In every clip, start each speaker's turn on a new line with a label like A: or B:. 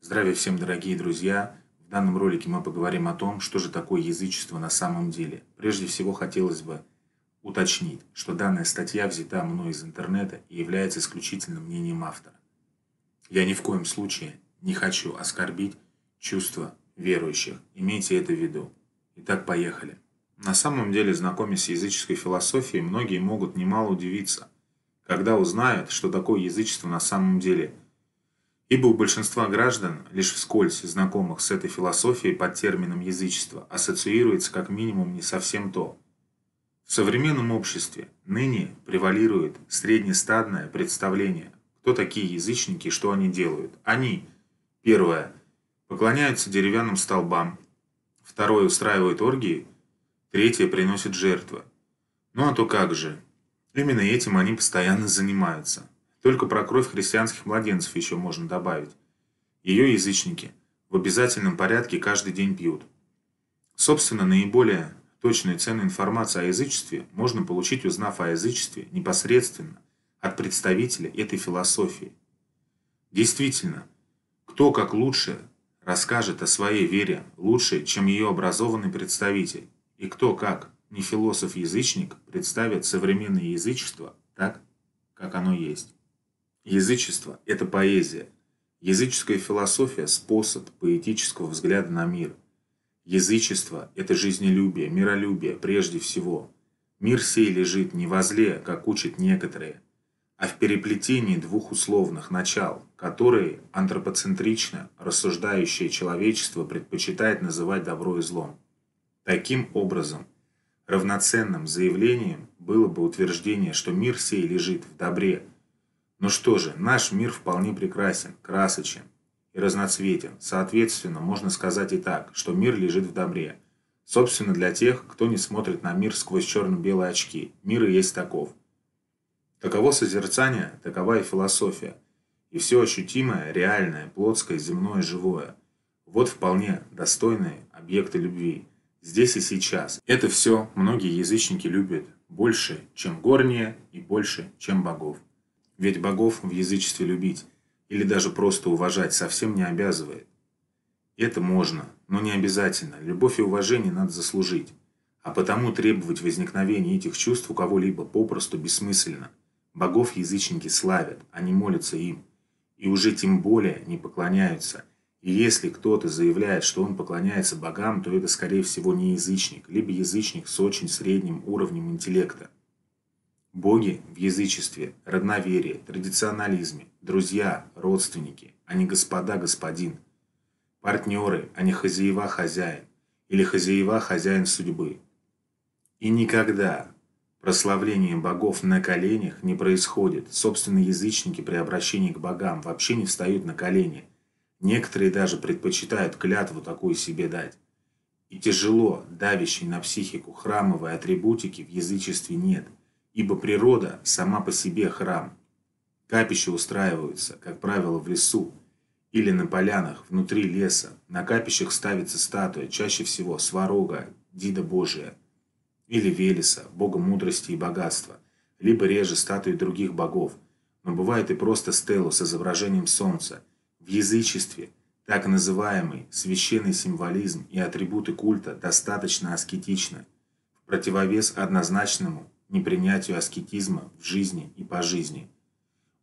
A: Здравия всем, дорогие друзья! В данном ролике мы поговорим о том, что же такое язычество на самом деле. Прежде всего хотелось бы уточнить, что данная статья взята мной из интернета и является исключительным мнением автора. Я ни в коем случае не хочу оскорбить чувства верующих. Имейте это в виду. Итак, поехали. На самом деле, знакомясь с языческой философией, многие могут немало удивиться, когда узнают, что такое язычество на самом деле – Ибо у большинства граждан, лишь вскользь знакомых с этой философией под термином язычество, ассоциируется как минимум не совсем то. В современном обществе ныне превалирует среднестадное представление, кто такие язычники и что они делают. Они, первое, поклоняются деревянным столбам, второе, устраивают оргии, третье, приносят жертвы. Ну а то как же? Именно этим они постоянно занимаются. Только про кровь христианских младенцев еще можно добавить. Ее язычники в обязательном порядке каждый день пьют. Собственно, наиболее точную и ценную информацию о язычестве можно получить, узнав о язычестве непосредственно от представителя этой философии. Действительно, кто как лучше расскажет о своей вере лучше, чем ее образованный представитель, и кто как не философ-язычник представит современное язычество так, как оно есть. Язычество – это поэзия. Языческая философия – способ поэтического взгляда на мир. Язычество – это жизнелюбие, миролюбие прежде всего. Мир сей лежит не во зле, как учат некоторые, а в переплетении двух условных начал, которые антропоцентрично рассуждающее человечество предпочитает называть добро и злом. Таким образом, равноценным заявлением было бы утверждение, что мир сей лежит в добре – ну что же, наш мир вполне прекрасен, красочен и разноцветен. Соответственно, можно сказать и так, что мир лежит в добре. Собственно, для тех, кто не смотрит на мир сквозь черно-белые очки, мир и есть таков. Таково созерцание, такова и философия. И все ощутимое, реальное, плотское, земное, живое. Вот вполне достойные объекты любви. Здесь и сейчас. Это все многие язычники любят больше, чем горние и больше, чем богов. Ведь богов в язычестве любить или даже просто уважать совсем не обязывает. Это можно, но не обязательно. Любовь и уважение надо заслужить. А потому требовать возникновения этих чувств у кого-либо попросту бессмысленно. Богов язычники славят, они молятся им. И уже тем более не поклоняются. И если кто-то заявляет, что он поклоняется богам, то это скорее всего не язычник, либо язычник с очень средним уровнем интеллекта. Боги в язычестве, родноверии, традиционализме, друзья, родственники, а не господа, господин. Партнеры, а не хозяева-хозяин или хозяева-хозяин судьбы. И никогда прославление богов на коленях не происходит. Собственно, язычники при обращении к богам вообще не встают на колени. Некоторые даже предпочитают клятву такую себе дать. И тяжело, давящей на психику храмовой атрибутики в язычестве нет – ибо природа сама по себе храм. Капища устраиваются, как правило, в лесу или на полянах внутри леса. На капищах ставится статуя, чаще всего сварога, дида Божия, или Велеса, бога мудрости и богатства, либо реже статуи других богов, но бывает и просто стелу с изображением солнца. В язычестве так называемый священный символизм и атрибуты культа достаточно аскетичны, в противовес однозначному непринятию аскетизма в жизни и по жизни.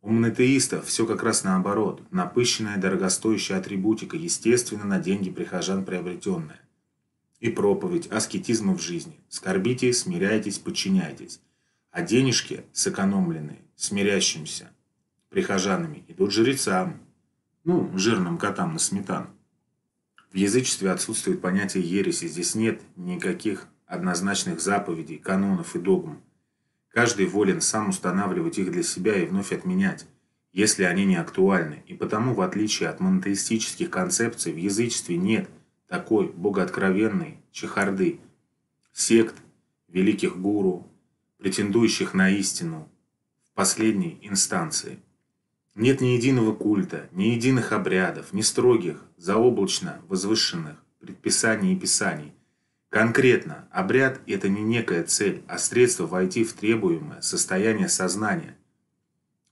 A: У монотеистов все как раз наоборот, напыщенная дорогостоящая атрибутика, естественно, на деньги прихожан приобретенная. И проповедь аскетизма в жизни. Скорбите, смиряйтесь, подчиняйтесь. А денежки сэкономленные, смирящимся прихожанами, идут жрецам, ну, жирным котам на сметану. В язычестве отсутствует понятие ереси, здесь нет никаких однозначных заповедей, канонов и догм. Каждый волен сам устанавливать их для себя и вновь отменять, если они не актуальны, и потому, в отличие от монотеистических концепций, в язычестве нет такой богооткровенной чехарды, сект, великих гуру, претендующих на истину в последней инстанции. Нет ни единого культа, ни единых обрядов, ни строгих, заоблачно возвышенных предписаний и писаний, Конкретно, обряд – это не некая цель, а средство войти в требуемое состояние сознания.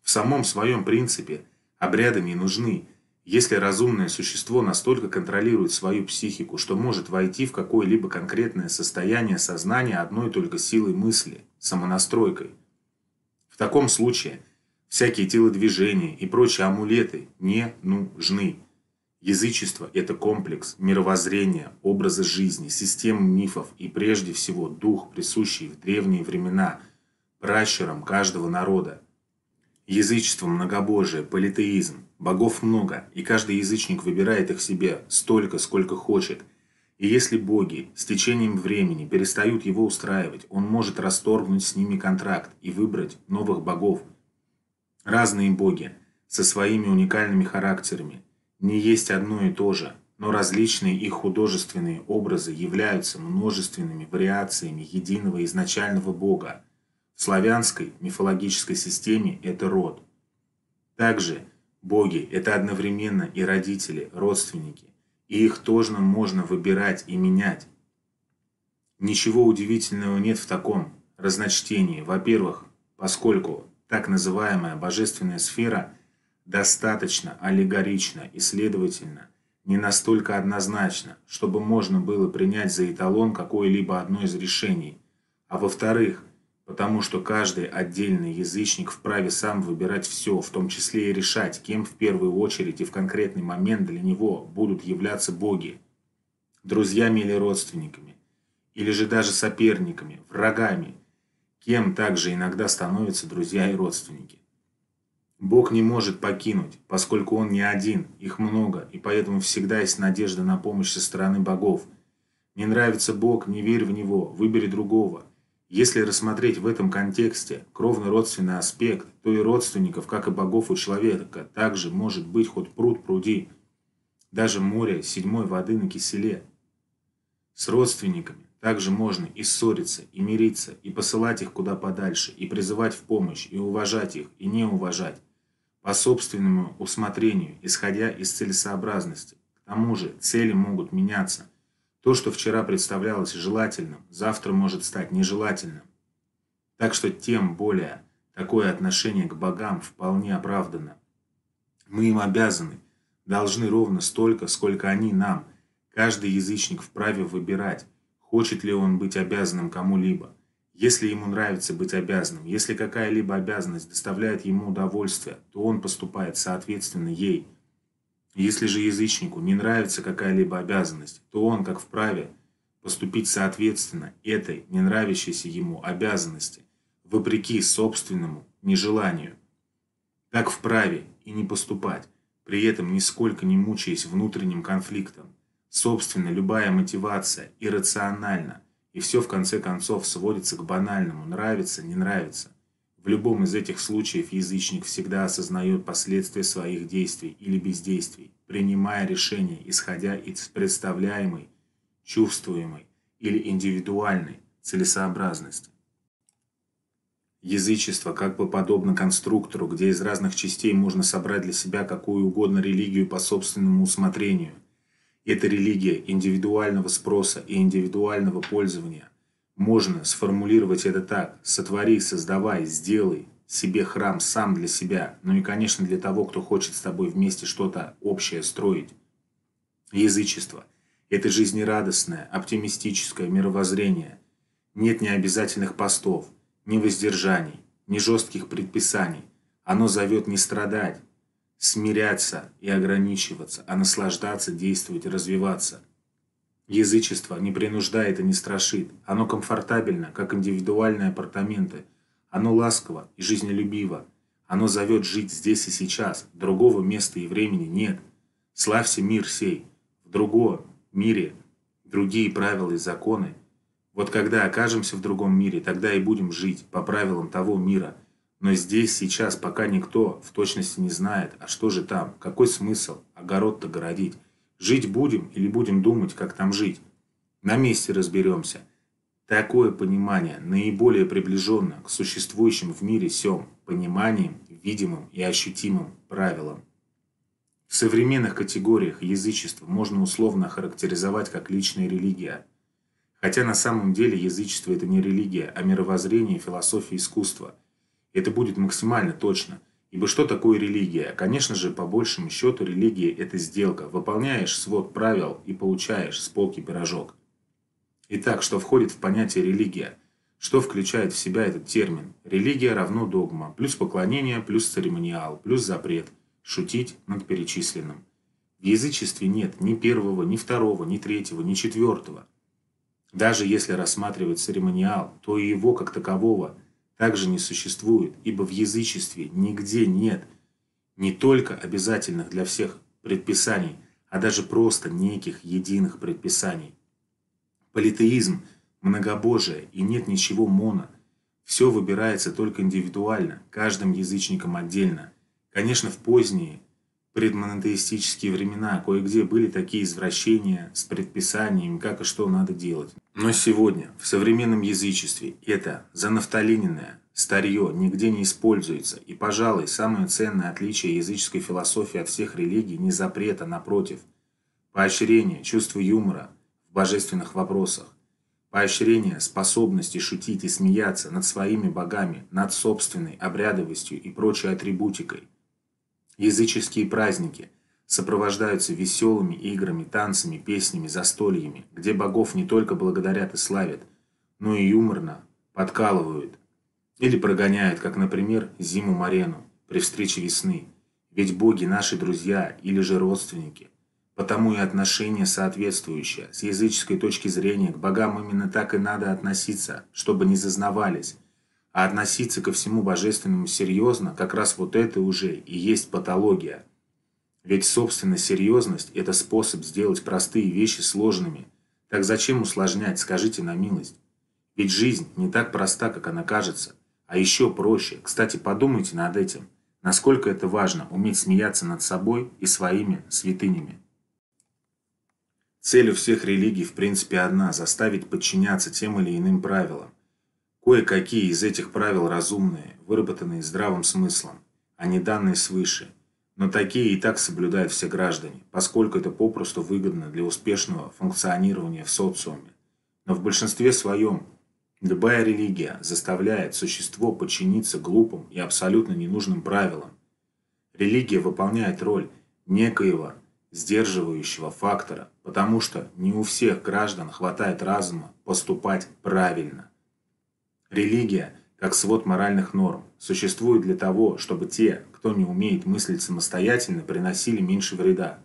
A: В самом своем принципе обряды не нужны, Если разумное существо настолько контролирует свою психику, что может войти в какое-либо конкретное состояние сознания одной только силой мысли, самонастройкой, в таком случае всякие телодвижения и прочие амулеты не нужны. Язычество – это комплекс мировоззрения, образа жизни, системы мифов и прежде всего дух, присущий в древние времена пращурам каждого народа. Язычество, многобожие, политеизм, богов много, и каждый язычник выбирает их себе столько, сколько хочет. И если боги с течением времени перестают его устраивать, он может расторгнуть с ними контракт и выбрать новых богов. Разные боги со своими уникальными характерами – не есть одно и то же, но различные их художественные образы являются множественными вариациями единого изначального Бога. В славянской мифологической системе это род. Также боги – это одновременно и родители, родственники, и их тоже можно выбирать и менять. Ничего удивительного нет в таком разночтении. Во-первых, поскольку так называемая божественная сфера – достаточно аллегорично и, следовательно, не настолько однозначно, чтобы можно было принять за эталон какое-либо одно из решений, а во-вторых, потому что каждый отдельный язычник вправе сам выбирать все, в том числе и решать, кем в первую очередь и в конкретный момент для него будут являться боги, друзьями или родственниками, или же даже соперниками, врагами, кем также иногда становятся друзья и родственники. Бог не может покинуть, поскольку Он не один, их много, и поэтому всегда есть надежда на помощь со стороны богов. Не нравится Бог, не верь в Него, выбери другого. Если рассмотреть в этом контексте кровно-родственный аспект, то и родственников, как и богов у человека, также может быть хоть пруд пруди, даже море седьмой воды на киселе. С родственниками также можно и ссориться, и мириться, и посылать их куда подальше, и призывать в помощь, и уважать их, и не уважать по собственному усмотрению, исходя из целесообразности. К тому же цели могут меняться. То, что вчера представлялось желательным, завтра может стать нежелательным. Так что тем более такое отношение к богам вполне оправдано. Мы им обязаны, должны ровно столько, сколько они нам. Каждый язычник вправе выбирать, хочет ли он быть обязанным кому-либо. Если ему нравится быть обязанным, если какая-либо обязанность доставляет ему удовольствие, то он поступает соответственно ей. Если же язычнику не нравится какая-либо обязанность, то он, как вправе, поступить соответственно этой не нравящейся ему обязанности, вопреки собственному нежеланию. Так вправе и не поступать, при этом нисколько не мучаясь внутренним конфликтом. Собственно, любая мотивация иррациональна, и все в конце концов сводится к банальному «нравится, не нравится». В любом из этих случаев язычник всегда осознает последствия своих действий или бездействий, принимая решения, исходя из представляемой, чувствуемой или индивидуальной целесообразности. Язычество как бы подобно конструктору, где из разных частей можно собрать для себя какую угодно религию по собственному усмотрению, эта религия индивидуального спроса и индивидуального пользования. Можно сформулировать это так. Сотвори, создавай, сделай себе храм сам для себя, ну и, конечно, для того, кто хочет с тобой вместе что-то общее строить. Язычество – это жизнерадостное, оптимистическое мировоззрение. Нет ни обязательных постов, ни воздержаний, ни жестких предписаний. Оно зовет не страдать, смиряться и ограничиваться, а наслаждаться, действовать развиваться. Язычество не принуждает и не страшит. Оно комфортабельно, как индивидуальные апартаменты. Оно ласково и жизнелюбиво. Оно зовет жить здесь и сейчас. Другого места и времени нет. Славься мир сей. В другом мире другие правила и законы. Вот когда окажемся в другом мире, тогда и будем жить по правилам того мира – но здесь, сейчас, пока никто в точности не знает, а что же там, какой смысл огород-то городить. Жить будем или будем думать, как там жить? На месте разберемся. Такое понимание наиболее приближенно к существующим в мире сем пониманием, видимым и ощутимым правилам. В современных категориях язычество можно условно характеризовать как личная религия. Хотя на самом деле язычество это не религия, а мировоззрение, философия, искусство – это будет максимально точно, Ибо что такое религия? Конечно же, по большему счету, религия – это сделка. Выполняешь свод правил и получаешь с полки пирожок. Итак, что входит в понятие религия? Что включает в себя этот термин? Религия равно догма, плюс поклонение, плюс церемониал, плюс запрет. Шутить над перечисленным. В язычестве нет ни первого, ни второго, ни третьего, ни четвертого. Даже если рассматривать церемониал, то и его как такового – также не существует, ибо в язычестве нигде нет не только обязательных для всех предписаний, а даже просто неких единых предписаний. Политеизм, многобожие и нет ничего моно. Все выбирается только индивидуально, каждым язычником отдельно. Конечно, в поздние предмонотеистические времена. Кое-где были такие извращения с предписаниями, как и что надо делать. Но сегодня, в современном язычестве, это занафталиненное старье нигде не используется, и, пожалуй, самое ценное отличие языческой философии от всех религий не запрет, а напротив, поощрение чувства юмора в божественных вопросах, поощрение способности шутить и смеяться над своими богами, над собственной обрядовостью и прочей атрибутикой, Языческие праздники сопровождаются веселыми играми, танцами, песнями, застольями, где богов не только благодарят и славят, но и юморно подкалывают или прогоняют, как, например, Зиму Марену при встрече весны. Ведь боги наши друзья или же родственники. Потому и отношение соответствующее. С языческой точки зрения к богам именно так и надо относиться, чтобы не зазнавались, а относиться ко всему божественному серьезно, как раз вот это уже и есть патология. Ведь, собственно, серьезность – это способ сделать простые вещи сложными. Так зачем усложнять, скажите на милость? Ведь жизнь не так проста, как она кажется. А еще проще. Кстати, подумайте над этим. Насколько это важно – уметь смеяться над собой и своими святынями. Цель у всех религий в принципе одна – заставить подчиняться тем или иным правилам. Кое-какие из этих правил разумные, выработанные здравым смыслом, а не данные свыше. Но такие и так соблюдают все граждане, поскольку это попросту выгодно для успешного функционирования в социуме. Но в большинстве своем любая религия заставляет существо подчиниться глупым и абсолютно ненужным правилам. Религия выполняет роль некоего сдерживающего фактора, потому что не у всех граждан хватает разума поступать правильно. Религия, как свод моральных норм, существует для того, чтобы те, кто не умеет мыслить самостоятельно, приносили меньше вреда.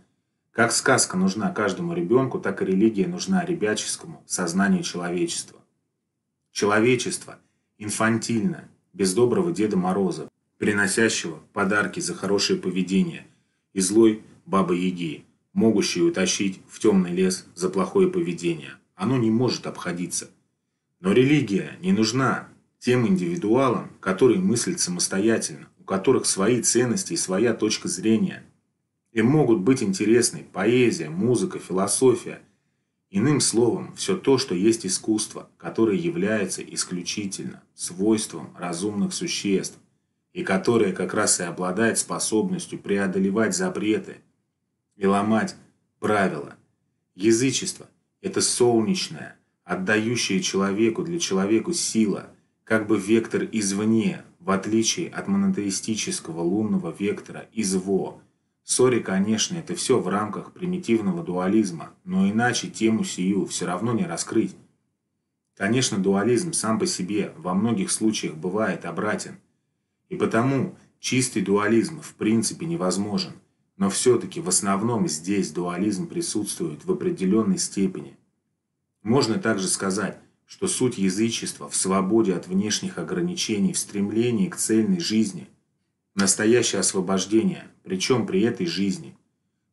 A: Как сказка нужна каждому ребенку, так и религия нужна ребяческому сознанию человечества. Человечество инфантильно, без доброго Деда Мороза, приносящего подарки за хорошее поведение, и злой Бабы-Яги, могущей утащить в темный лес за плохое поведение. Оно не может обходиться – но религия не нужна тем индивидуалам, которые мыслят самостоятельно, у которых свои ценности и своя точка зрения. Им могут быть интересны поэзия, музыка, философия. Иным словом, все то, что есть искусство, которое является исключительно свойством разумных существ, и которое как раз и обладает способностью преодолевать запреты и ломать правила. Язычество – это солнечное, отдающая человеку для человека сила, как бы вектор извне, в отличие от монотеистического лунного вектора изво. Сори, конечно, это все в рамках примитивного дуализма, но иначе тему сию все равно не раскрыть. Конечно, дуализм сам по себе во многих случаях бывает обратен. И потому чистый дуализм в принципе невозможен. Но все-таки в основном здесь дуализм присутствует в определенной степени. Можно также сказать, что суть язычества в свободе от внешних ограничений, в стремлении к цельной жизни, настоящее освобождение, причем при этой жизни,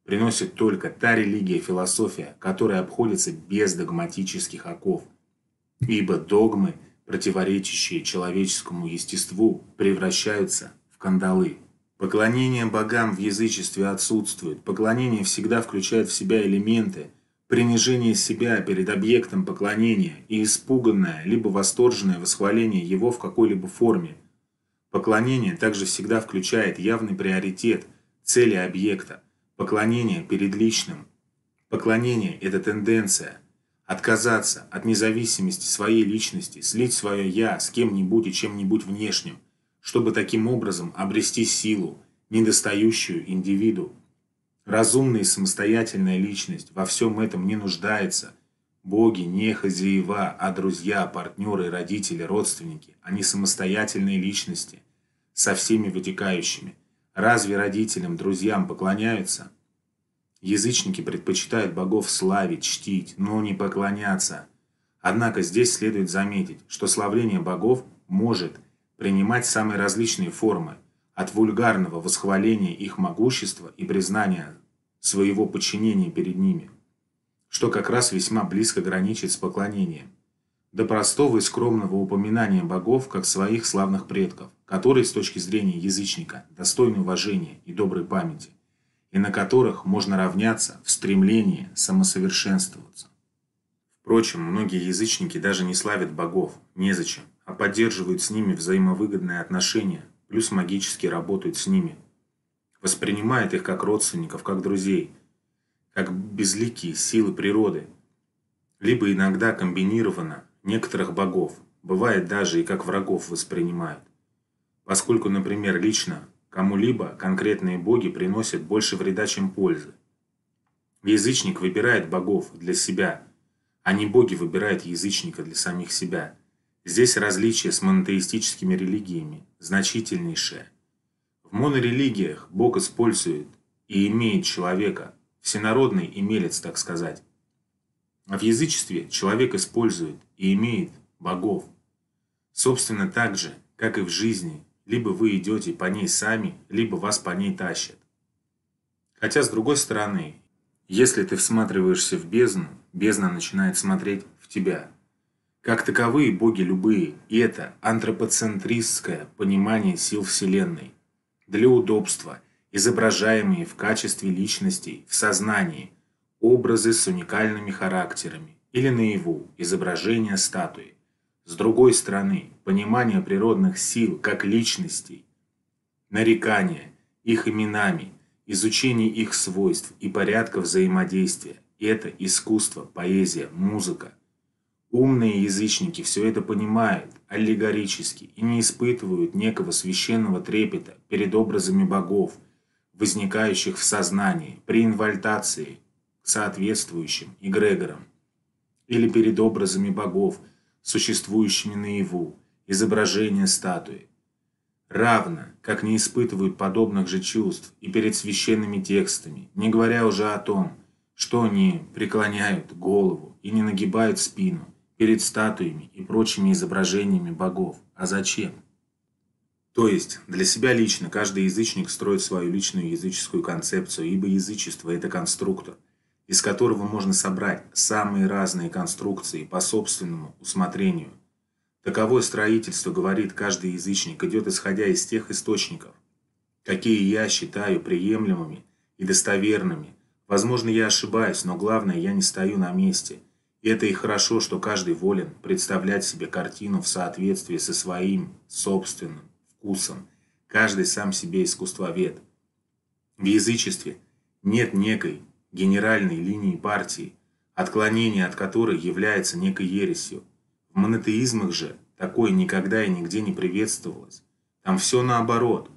A: приносит только та религия философия, которая обходится без догматических оков. Ибо догмы, противоречащие человеческому естеству, превращаются в кандалы. Поклонение богам в язычестве отсутствует. Поклонение всегда включает в себя элементы, принижение себя перед объектом поклонения и испуганное либо восторженное восхваление его в какой-либо форме. Поклонение также всегда включает явный приоритет цели объекта, поклонение перед личным. Поклонение – это тенденция – отказаться от независимости своей личности, слить свое «я» с кем-нибудь и чем-нибудь внешним, чтобы таким образом обрести силу, недостающую индивиду. Разумная и самостоятельная личность во всем этом не нуждается. Боги не хозяева, а друзья, партнеры, родители, родственники. Они самостоятельные личности со всеми вытекающими. Разве родителям, друзьям поклоняются? Язычники предпочитают богов славить, чтить, но не поклоняться. Однако здесь следует заметить, что славление богов может принимать самые различные формы, от вульгарного восхваления их могущества и признания своего подчинения перед ними, что как раз весьма близко граничит с поклонением, до простого и скромного упоминания богов как своих славных предков, которые с точки зрения язычника достойны уважения и доброй памяти, и на которых можно равняться в стремлении самосовершенствоваться. Впрочем, многие язычники даже не славят богов, незачем, а поддерживают с ними взаимовыгодные отношения, плюс магически работают с ними. Воспринимают их как родственников, как друзей, как безликие силы природы, либо иногда комбинированно некоторых богов, бывает даже и как врагов воспринимают. Поскольку, например, лично кому-либо конкретные боги приносят больше вреда, чем пользы. Язычник выбирает богов для себя, а не боги выбирают язычника для самих себя. Здесь различие с монотеистическими религиями значительнейшее. В монорелигиях Бог использует и имеет человека, всенародный имелец, так сказать. А в язычестве человек использует и имеет богов. Собственно, так же, как и в жизни, либо вы идете по ней сами, либо вас по ней тащат. Хотя, с другой стороны, если ты всматриваешься в бездну, бездна начинает смотреть в тебя. Как таковые боги любые, и это антропоцентристское понимание сил Вселенной. Для удобства, изображаемые в качестве личностей в сознании, образы с уникальными характерами или наяву изображения статуи. С другой стороны, понимание природных сил как личностей, нарекание их именами, изучение их свойств и порядка взаимодействия – это искусство, поэзия, музыка. Умные язычники все это понимают аллегорически и не испытывают некого священного трепета перед образами богов, возникающих в сознании при инвальтации соответствующим эгрегорам, или перед образами богов, существующими наяву, изображения статуи. Равно, как не испытывают подобных же чувств и перед священными текстами, не говоря уже о том, что они преклоняют голову и не нагибают спину перед статуями и прочими изображениями богов. А зачем? То есть, для себя лично каждый язычник строит свою личную языческую концепцию, ибо язычество – это конструктор, из которого можно собрать самые разные конструкции по собственному усмотрению. Таковое строительство, говорит каждый язычник, идет исходя из тех источников, какие я считаю приемлемыми и достоверными. Возможно, я ошибаюсь, но главное, я не стою на месте. Это и хорошо, что каждый волен представлять себе картину в соответствии со своим собственным вкусом. Каждый сам себе искусствовед. В язычестве нет некой генеральной линии партии, отклонение от которой является некой ересью. В монотеизмах же такое никогда и нигде не приветствовалось. Там все наоборот.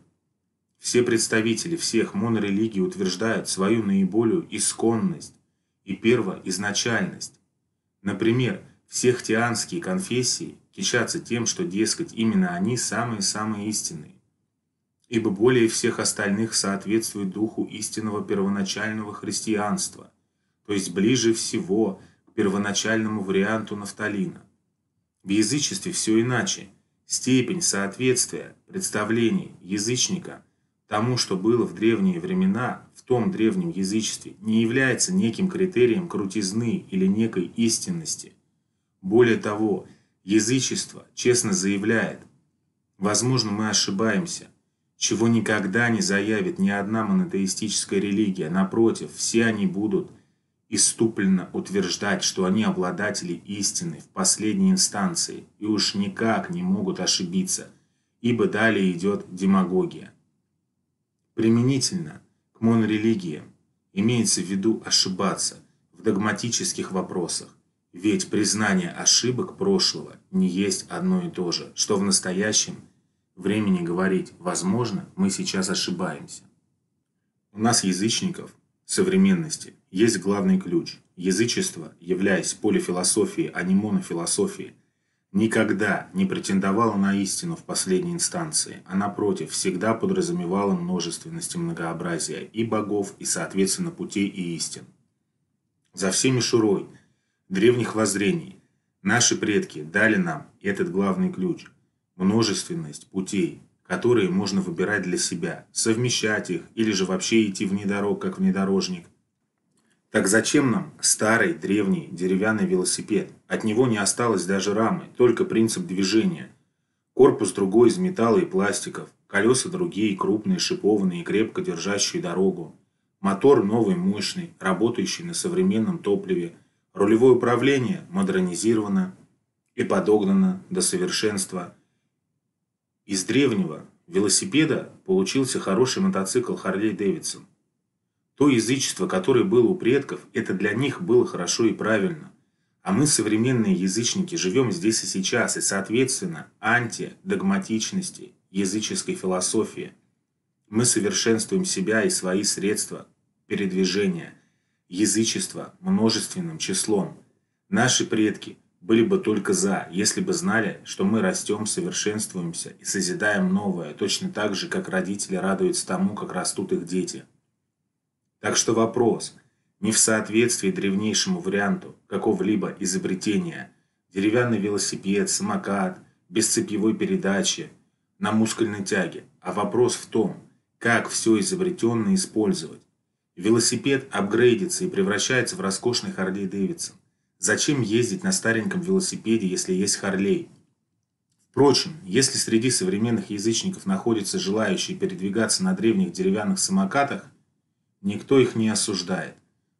A: Все представители всех монорелигий утверждают свою наиболее исконность и первоизначальность. Например, все хтианские конфессии кичатся тем, что, дескать, именно они самые-самые истинные ибо более всех остальных соответствует духу истинного первоначального христианства, то есть ближе всего к первоначальному варианту нафталина. В язычестве все иначе. Степень соответствия представлений язычника тому, что было в древние времена, том древнем язычестве, не является неким критерием крутизны или некой истинности. Более того, язычество честно заявляет, возможно, мы ошибаемся – чего никогда не заявит ни одна монотеистическая религия. Напротив, все они будут иступленно утверждать, что они обладатели истины в последней инстанции и уж никак не могут ошибиться, ибо далее идет демагогия. Применительно к монорелигиям имеется в виду ошибаться в догматических вопросах, ведь признание ошибок прошлого не есть одно и то же, что в настоящем – времени говорить «возможно, мы сейчас ошибаемся». У нас, язычников, современности, есть главный ключ. Язычество, являясь полифилософией, а не монофилософией, никогда не претендовало на истину в последней инстанции, а напротив, всегда подразумевало множественность и многообразие и богов, и, соответственно, путей и истин. За всеми шурой древних воззрений наши предки дали нам этот главный ключ – множественность путей, которые можно выбирать для себя, совмещать их или же вообще идти вне дорог, как внедорожник. Так зачем нам старый, древний, деревянный велосипед? От него не осталось даже рамы, только принцип движения. Корпус другой из металла и пластиков, колеса другие, крупные, шипованные и крепко держащие дорогу. Мотор новый, мощный, работающий на современном топливе. Рулевое управление модернизировано и подогнано до совершенства – из древнего велосипеда получился хороший мотоцикл Харлей Дэвидсон. То язычество, которое было у предков, это для них было хорошо и правильно. А мы, современные язычники, живем здесь и сейчас, и, соответственно, антидогматичности, языческой философии. Мы совершенствуем себя и свои средства передвижения, язычество множественным числом. Наши предки – были бы только за, если бы знали, что мы растем, совершенствуемся и созидаем новое, точно так же, как родители радуются тому, как растут их дети. Так что вопрос не в соответствии древнейшему варианту какого-либо изобретения, деревянный велосипед, самокат, без цепьевой передачи, на мускульной тяге, а вопрос в том, как все изобретенное использовать. Велосипед апгрейдится и превращается в роскошный Харли Дэвидсон. Зачем ездить на стареньком велосипеде, если есть Харлей? Впрочем, если среди современных язычников находятся желающие передвигаться на древних деревянных самокатах, никто их не осуждает.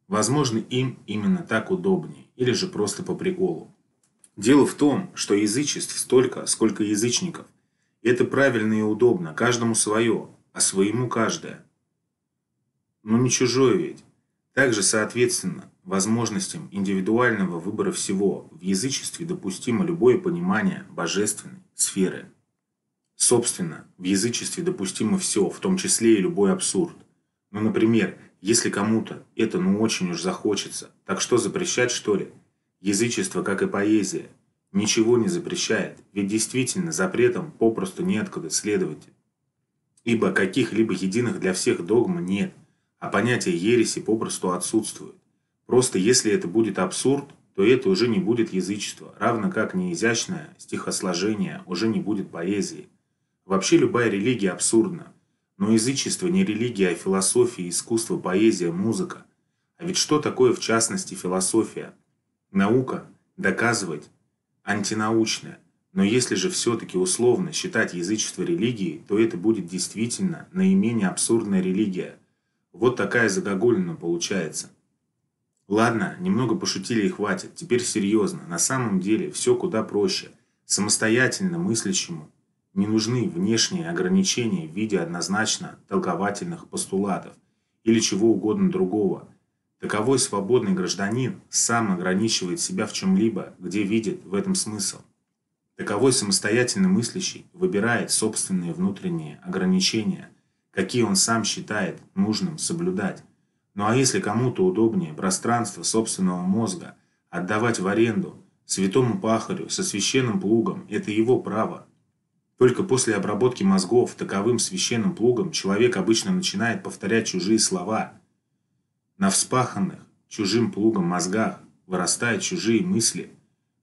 A: Возможно, им именно так удобнее, или же просто по приколу. Дело в том, что язычеств столько, сколько язычников. Это правильно и удобно, каждому свое, а своему каждое. Но не чужое ведь. Также, соответственно, возможностям индивидуального выбора всего в язычестве допустимо любое понимание божественной сферы. Собственно, в язычестве допустимо все, в том числе и любой абсурд. Ну, например, если кому-то это ну очень уж захочется, так что запрещать что ли? Язычество, как и поэзия, ничего не запрещает, ведь действительно запретом попросту неоткуда следовать. Ибо каких-либо единых для всех догм нет, а понятие ереси попросту отсутствует. Просто если это будет абсурд, то это уже не будет язычество, равно как неизящное стихосложение уже не будет поэзии. Вообще любая религия абсурдна. Но язычество не религия, а философия, искусство, поэзия, музыка. А ведь что такое в частности философия? Наука – доказывать, антинаучная. Но если же все-таки условно считать язычество религией, то это будет действительно наименее абсурдная религия. Вот такая загогулина получается. Ладно, немного пошутили и хватит. Теперь серьезно. На самом деле все куда проще. Самостоятельно мыслящему не нужны внешние ограничения в виде однозначно толковательных постулатов или чего угодно другого. Таковой свободный гражданин сам ограничивает себя в чем-либо, где видит в этом смысл. Таковой самостоятельно мыслящий выбирает собственные внутренние ограничения, какие он сам считает нужным соблюдать. Ну а если кому-то удобнее пространство собственного мозга отдавать в аренду святому пахарю со священным плугом, это его право. Только после обработки мозгов таковым священным плугом человек обычно начинает повторять чужие слова. На вспаханных чужим плугом мозгах вырастают чужие мысли.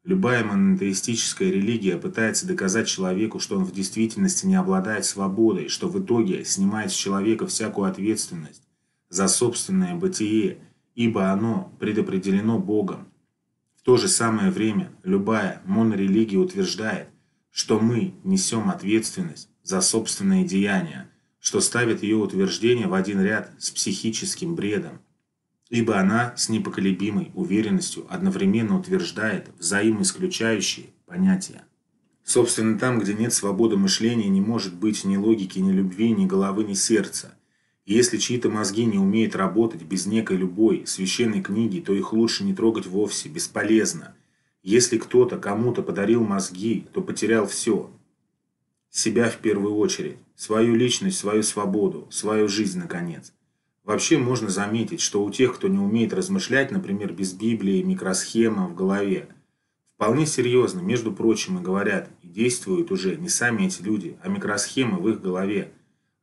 A: Любая монотеистическая религия пытается доказать человеку, что он в действительности не обладает свободой, что в итоге снимает с человека всякую ответственность за собственное бытие, ибо оно предопределено Богом. В то же самое время любая монорелигия утверждает, что мы несем ответственность за собственные деяния, что ставит ее утверждение в один ряд с психическим бредом, ибо она с непоколебимой уверенностью одновременно утверждает взаимоисключающие понятия. Собственно, там, где нет свободы мышления, не может быть ни логики, ни любви, ни головы, ни сердца. И если чьи-то мозги не умеют работать без некой любой священной книги, то их лучше не трогать вовсе, бесполезно. Если кто-то кому-то подарил мозги, то потерял все. себя в первую очередь, свою личность, свою свободу, свою жизнь, наконец. Вообще можно заметить, что у тех, кто не умеет размышлять, например, без Библии, микросхема в голове, вполне серьезно, между прочим, и говорят, и действуют уже не сами эти люди, а микросхема в их голове.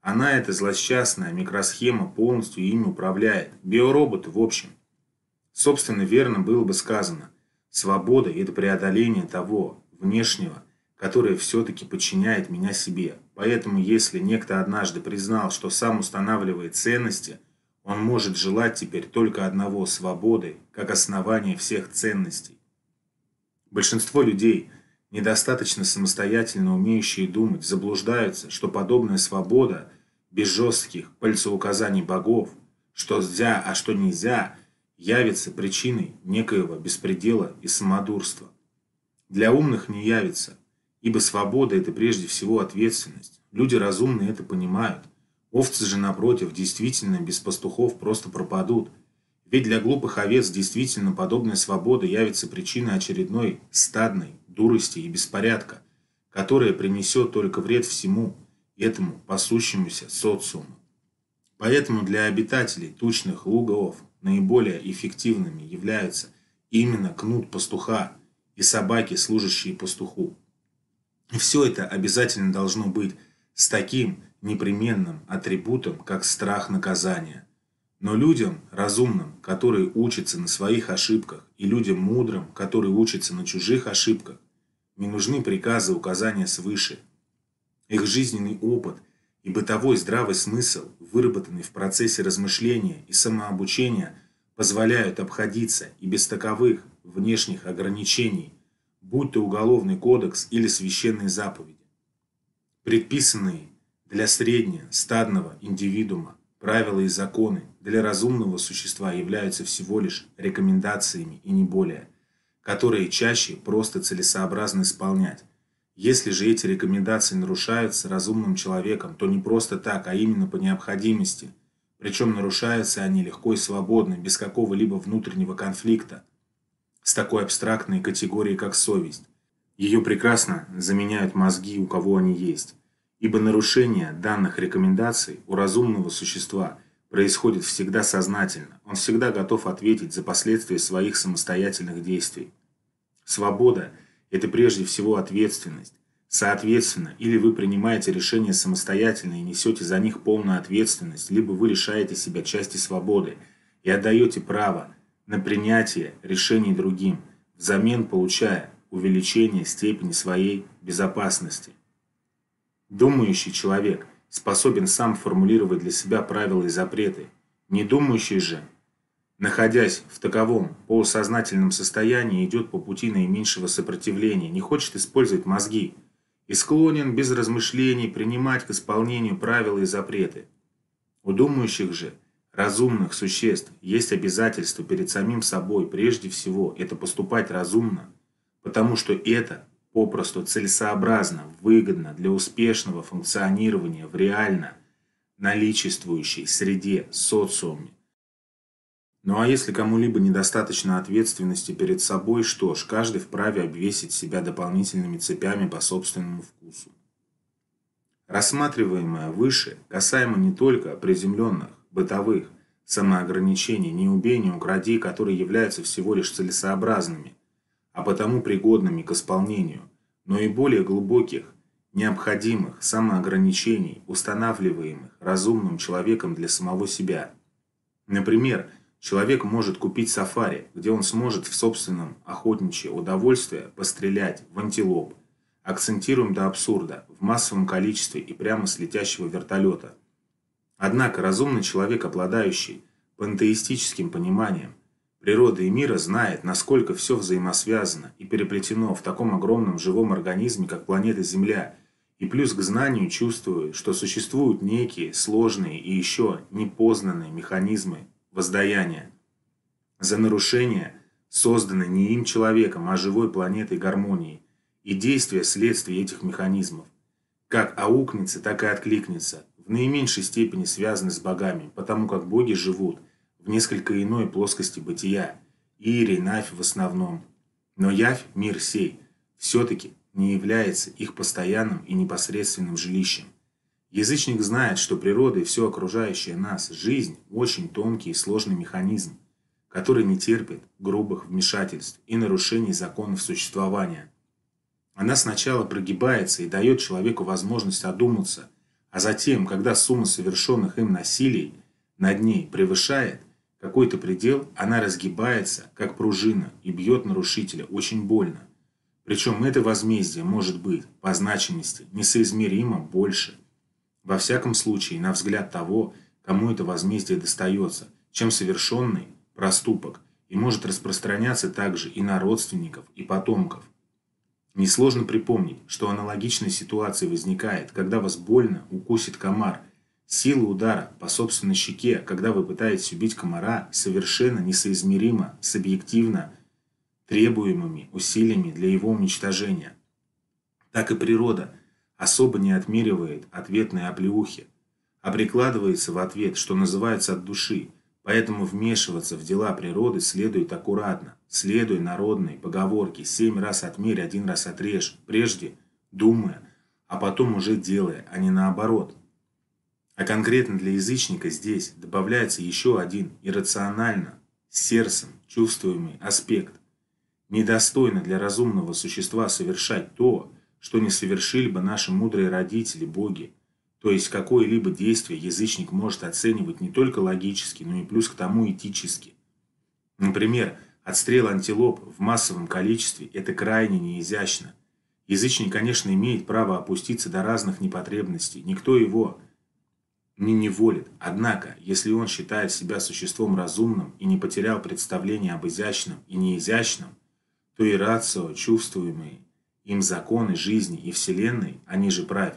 A: Она, эта злосчастная микросхема, полностью ими управляет. Биороботы, в общем. Собственно, верно было бы сказано, свобода – это преодоление того внешнего, которое все-таки подчиняет меня себе. Поэтому, если некто однажды признал, что сам устанавливает ценности – он может желать теперь только одного – свободы, как основания всех ценностей. Большинство людей, недостаточно самостоятельно умеющие думать, заблуждаются, что подобная свобода, без жестких пальцеуказаний богов, что «зя», а что нельзя, явится причиной некоего беспредела и самодурства. Для умных не явится, ибо свобода – это прежде всего ответственность. Люди разумные это понимают. Овцы же, напротив, действительно без пастухов просто пропадут. Ведь для глупых овец действительно подобная свобода явится причиной очередной стадной дурости и беспорядка, которая принесет только вред всему этому пасущемуся социуму. Поэтому для обитателей тучных лугов наиболее эффективными являются именно кнут пастуха и собаки, служащие пастуху. И все это обязательно должно быть с таким непременным атрибутом, как страх наказания. Но людям разумным, которые учатся на своих ошибках, и людям мудрым, которые учатся на чужих ошибках, не нужны приказы указания свыше. Их жизненный опыт и бытовой здравый смысл, выработанный в процессе размышления и самообучения, позволяют обходиться и без таковых внешних ограничений, будь то уголовный кодекс или священные заповеди. Предписанные для среднего, стадного индивидуума правила и законы для разумного существа являются всего лишь рекомендациями и не более, которые чаще просто целесообразно исполнять. Если же эти рекомендации нарушаются разумным человеком, то не просто так, а именно по необходимости. Причем нарушаются они легко и свободно, без какого-либо внутреннего конфликта, с такой абстрактной категорией, как совесть. Ее прекрасно заменяют мозги, у кого они есть ибо нарушение данных рекомендаций у разумного существа происходит всегда сознательно, он всегда готов ответить за последствия своих самостоятельных действий. Свобода – это прежде всего ответственность. Соответственно, или вы принимаете решения самостоятельно и несете за них полную ответственность, либо вы лишаете себя части свободы и отдаете право на принятие решений другим, взамен получая увеличение степени своей безопасности. Думающий человек способен сам формулировать для себя правила и запреты. Недумающий же, находясь в таковом полусознательном состоянии, идет по пути наименьшего сопротивления, не хочет использовать мозги и склонен без размышлений принимать к исполнению правила и запреты. У думающих же, разумных существ есть обязательство перед самим собой, прежде всего, это поступать разумно, потому что это попросту целесообразно, выгодно для успешного функционирования в реально наличествующей среде социуме. Ну а если кому-либо недостаточно ответственности перед собой, что ж, каждый вправе обвесить себя дополнительными цепями по собственному вкусу. Рассматриваемое выше касаемо не только приземленных, бытовых, самоограничений «не убей, не укради», которые являются всего лишь целесообразными – а потому пригодными к исполнению, но и более глубоких, необходимых самоограничений, устанавливаемых разумным человеком для самого себя. Например, человек может купить сафари, где он сможет в собственном охотничье удовольствие пострелять в антилоп, акцентируем до абсурда, в массовом количестве и прямо с летящего вертолета. Однако разумный человек, обладающий пантеистическим пониманием, Природа и мира знает, насколько все взаимосвязано и переплетено в таком огромном живом организме, как планета Земля, и плюс к знанию чувствует, что существуют некие сложные и еще непознанные механизмы воздаяния. За нарушение созданы не им человеком, а живой планетой гармонии, и действия следствия этих механизмов. Как аукнется, так и откликнется, в наименьшей степени связаны с богами, потому как боги живут – в несколько иной плоскости бытия, Ири, Навь в основном. Но Явь, мир сей, все-таки не является их постоянным и непосредственным жилищем. Язычник знает, что природа и все окружающее нас, жизнь – очень тонкий и сложный механизм, который не терпит грубых вмешательств и нарушений законов существования. Она сначала прогибается и дает человеку возможность одуматься, а затем, когда сумма совершенных им насилий над ней превышает какой-то предел, она разгибается, как пружина, и бьет нарушителя очень больно. Причем это возмездие может быть по значимости несоизмеримо больше. Во всяком случае, на взгляд того, кому это возмездие достается, чем совершенный проступок и может распространяться также и на родственников и потомков. Несложно припомнить, что аналогичная ситуация возникает, когда вас больно укусит комар. Сила удара по собственной щеке, когда вы пытаетесь убить комара, совершенно несоизмерима с объективно требуемыми усилиями для его уничтожения. Так и природа особо не отмеривает ответные оплеухи, а прикладывается в ответ, что называется от души – Поэтому вмешиваться в дела природы следует аккуратно, следуя народной поговорке «семь раз отмерь, один раз отрежь», прежде думая, а потом уже делая, а не наоборот. А конкретно для язычника здесь добавляется еще один иррационально, сердцем чувствуемый аспект. Недостойно для разумного существа совершать то, что не совершили бы наши мудрые родители, боги, то есть какое-либо действие язычник может оценивать не только логически, но и плюс к тому этически. Например, отстрел антилоп в массовом количестве – это крайне неизящно. Язычник, конечно, имеет право опуститься до разных непотребностей, никто его не неволит. Однако, если он считает себя существом разумным и не потерял представление об изящном и неизящном, то и рацио, чувствуемые им законы жизни и Вселенной, они же правь,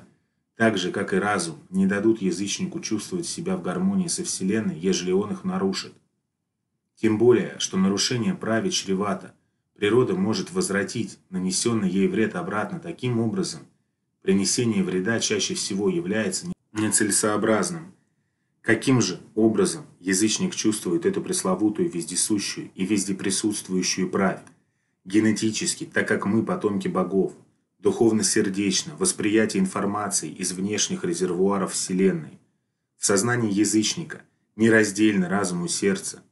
A: так же, как и разум, не дадут язычнику чувствовать себя в гармонии со Вселенной, ежели он их нарушит. Тем более, что нарушение праве чревато. Природа может возвратить нанесенный ей вред обратно таким образом. Принесение вреда чаще всего является нецелесообразным. Каким же образом язычник чувствует эту пресловутую вездесущую и везде присутствующую правь? Генетически, так как мы потомки богов – духовно-сердечно, восприятие информации из внешних резервуаров Вселенной. В сознании язычника нераздельно разуму сердца.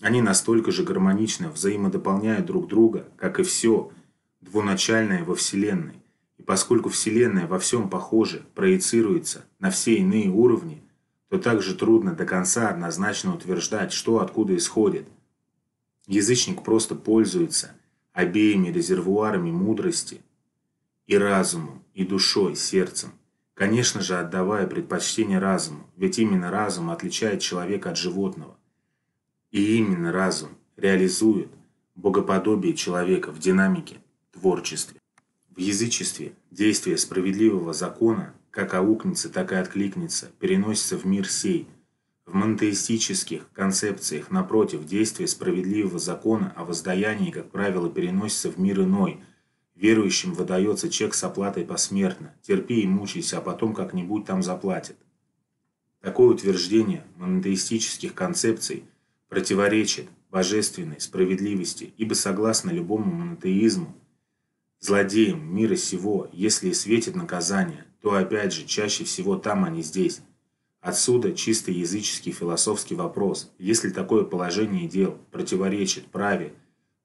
A: Они настолько же гармонично взаимодополняют друг друга, как и все двуначальное во Вселенной. И поскольку Вселенная во всем похоже проецируется на все иные уровни, то также трудно до конца однозначно утверждать, что откуда исходит. Язычник просто пользуется обеими резервуарами мудрости и разумом, и душой, сердцем. Конечно же, отдавая предпочтение разуму, ведь именно разум отличает человека от животного. И именно разум реализует богоподобие человека в динамике, творчестве. В язычестве действие справедливого закона, как аукнется, так и откликнется, переносится в мир сей. В монотеистических концепциях, напротив, действие справедливого закона о воздаянии, как правило, переносится в мир иной – Верующим выдается чек с оплатой посмертно. Терпи и мучайся, а потом как-нибудь там заплатят. Такое утверждение монотеистических концепций противоречит божественной справедливости, ибо согласно любому монотеизму, злодеям мира сего, если и светит наказание, то опять же чаще всего там, а не здесь. Отсюда чисто языческий философский вопрос, если такое положение дел противоречит праве,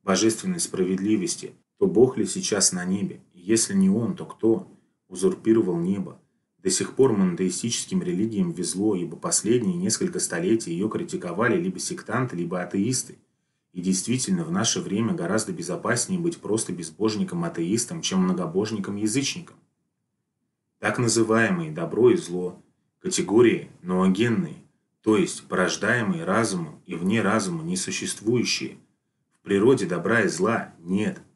A: божественной справедливости, то Бог ли сейчас на небе? И если не Он, то кто? Узурпировал небо. До сих пор монотеистическим религиям везло, ибо последние несколько столетий ее критиковали либо сектанты, либо атеисты. И действительно, в наше время гораздо безопаснее быть просто безбожником-атеистом, чем многобожником-язычником. Так называемые добро и зло – категории ноогенные, то есть порождаемые разумом и вне разума несуществующие. В природе добра и зла нет –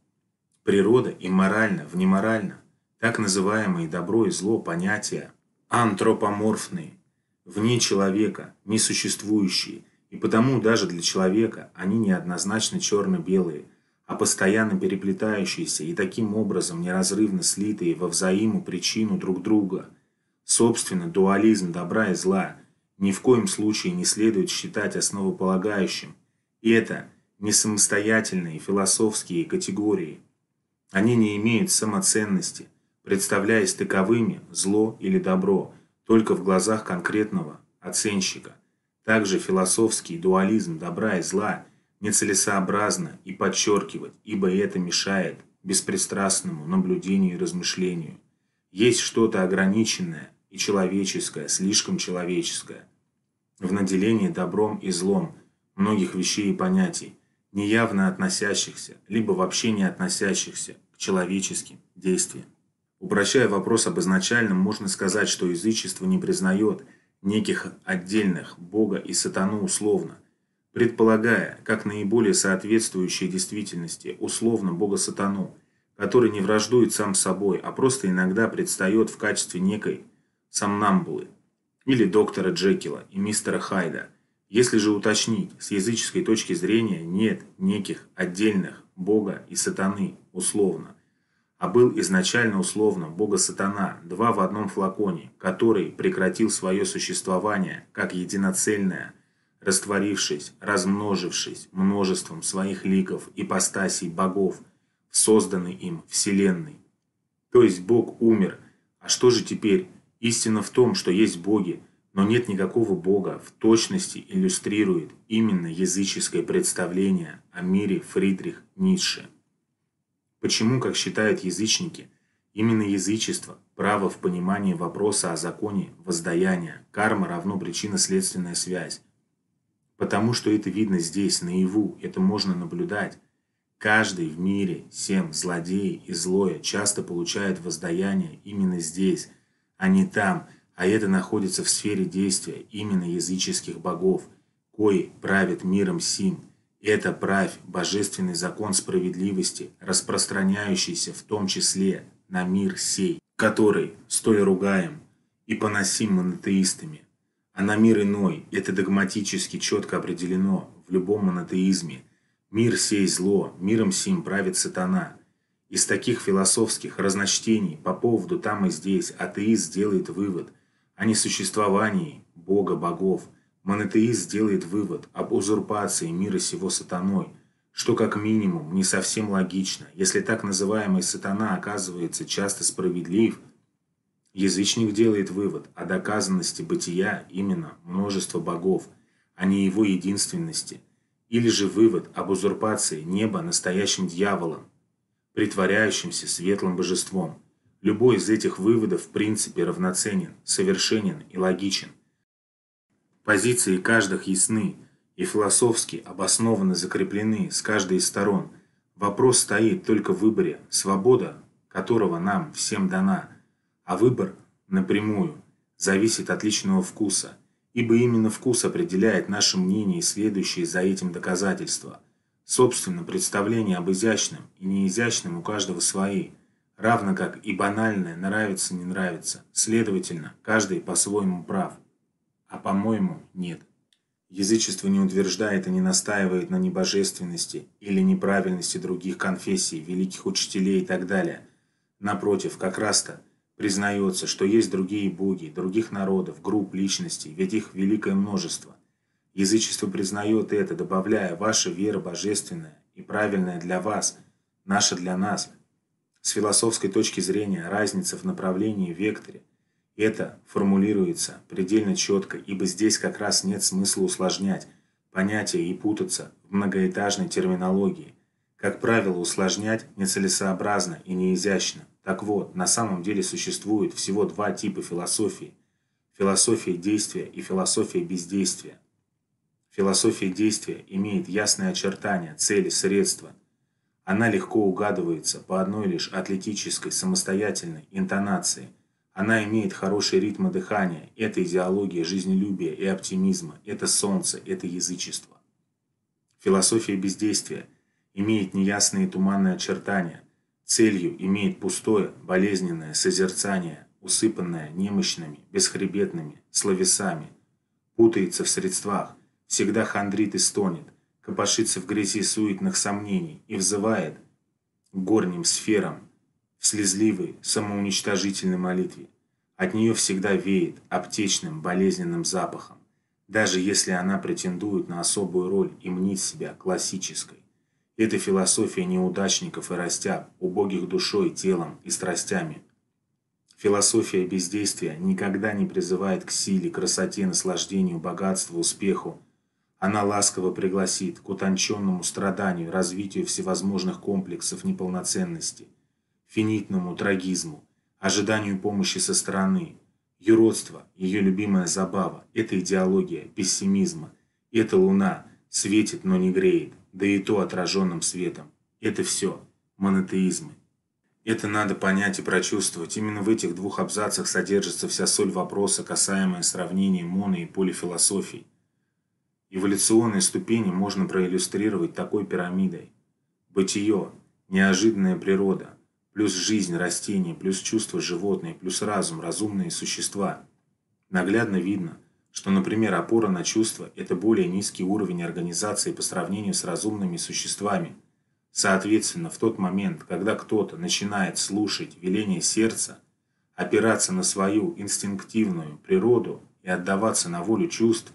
A: Природа имморальна, внеморальна. Так называемые добро и зло понятия антропоморфные, вне человека, несуществующие, и потому даже для человека они неоднозначно черно-белые, а постоянно переплетающиеся и таким образом неразрывно слитые во взаиму причину друг друга. Собственно, дуализм добра и зла ни в коем случае не следует считать основополагающим. И это не самостоятельные философские категории, Они не имеют самоценности, представляясь таковыми зло или добро только в глазах конкретного оценщика. Также философский дуализм добра и зла нецелесообразно и подчеркивать, ибо это мешает беспристрастному наблюдению и размышлению. Есть что-то ограниченное и человеческое, слишком человеческое, в наделении добром и злом многих вещей и понятий, неявно относящихся, либо вообще не относящихся к человеческим действиям. Упрощая вопрос об изначальном, можно сказать, что язычество не признает неких отдельных Бога и сатану условно, предполагая, как наиболее соответствующие действительности, условно Бога-сатану, который не враждует сам собой, а просто иногда предстает в качестве некой сомнамбулы, или доктора Джекила и мистера Хайда. Если же уточнить, с языческой точки зрения нет неких отдельных Бога и сатаны условно, а был изначально условно Бога-сатана, два в одном флаконе, который прекратил свое существование как единоцельное – растворившись, размножившись множеством своих ликов, ипостасей богов, в созданной им вселенной. То есть Бог умер, а что же теперь? Истина в том, что есть боги, но нет никакого бога, в точности иллюстрирует именно языческое представление о мире Фридрих Ницше. Почему, как считают язычники, именно язычество, право в понимании вопроса о законе воздаяния, карма равно причинно-следственная связь, Потому что это видно здесь, наяву, это можно наблюдать. Каждый в мире, семь злодеи и злое, часто получает воздаяние именно здесь, не там, а это находится в сфере действия именно языческих богов, кои правят миром сим. Это правь, божественный закон справедливости, распространяющийся в том числе на мир сей, который столь ругаем и поносим монотеистами, а на мир иной это догматически четко определено в любом монотеизме. Мир сей зло, миром сим правит сатана. Из таких философских разночтений по поводу там и здесь атеист делает вывод о несуществовании Бога богов. Монотеист делает вывод об узурпации мира сего сатаной, что как минимум не совсем логично, если так называемый сатана оказывается часто справедлив – Язычник делает вывод о доказанности бытия именно множества богов, а не его единственности, или же вывод об узурпации неба настоящим дьяволом, притворяющимся светлым божеством. Любой из этих выводов в принципе равноценен, совершенен и логичен. Позиции каждых ясны и философски обоснованно закреплены с каждой из сторон. Вопрос стоит только в выборе, свобода которого нам всем дана – а выбор напрямую зависит от личного вкуса, ибо именно вкус определяет наше мнение и следующие за этим доказательства. Собственно, представления об изящном и неизящном у каждого свои, равно как и банальное нравится-не нравится, следовательно, каждый по-своему прав, а по-моему нет. Язычество не утверждает и не настаивает на небожественности или неправильности других конфессий, великих учителей и так далее. Напротив, как раз-то – Признается, что есть другие боги, других народов, групп, личностей, ведь их великое множество. Язычество признает это, добавляя «ваша вера божественная и правильная для вас, наша для нас». С философской точки зрения разница в направлении векторе это формулируется предельно четко, ибо здесь как раз нет смысла усложнять понятия и путаться в многоэтажной терминологии. Как правило, усложнять нецелесообразно и неизящно. Так вот, на самом деле существует всего два типа философии. Философия действия и философия бездействия. Философия действия имеет ясные очертания, цели, средства. Она легко угадывается по одной лишь атлетической, самостоятельной интонации. Она имеет хороший ритм дыхания. Это идеология жизнелюбия и оптимизма. Это солнце, это язычество. Философия бездействия имеет неясные туманные очертания, Целью имеет пустое, болезненное созерцание, усыпанное немощными, бесхребетными словесами. Путается в средствах, всегда хандрит и стонет, копошится в грязи суетных сомнений и взывает горним сферам в слезливой, самоуничтожительной молитве. От нее всегда веет аптечным, болезненным запахом, даже если она претендует на особую роль и мнит себя классической. Это философия неудачников и растяб, убогих душой, телом и страстями. Философия бездействия никогда не призывает к силе, красоте, наслаждению, богатству, успеху. Она ласково пригласит к утонченному страданию, развитию всевозможных комплексов неполноценности, финитному трагизму, ожиданию помощи со стороны. Юродство, ее любимая забава, это идеология пессимизма, это луна, светит, но не греет, да и то отраженным светом. Это все монотеизмы. Это надо понять и прочувствовать. Именно в этих двух абзацах содержится вся соль вопроса, касаемая сравнения моно- и полифилософий. Эволюционные ступени можно проиллюстрировать такой пирамидой. Бытие, неожиданная природа, плюс жизнь растения, плюс чувства животные, плюс разум, разумные существа. Наглядно видно, что, например, опора на чувства – это более низкий уровень организации по сравнению с разумными существами – Соответственно, в тот момент, когда кто-то начинает слушать веление сердца, опираться на свою инстинктивную природу и отдаваться на волю чувств,